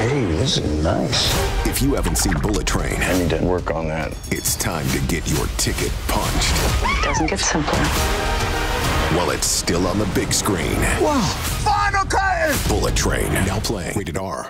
Hey, this is nice. If you haven't seen Bullet Train, I need to work on that. it's time to get your ticket punched It doesn't get simpler. while it's still on the big screen. Wow. Final cut! Bullet Train, now playing. Rated R.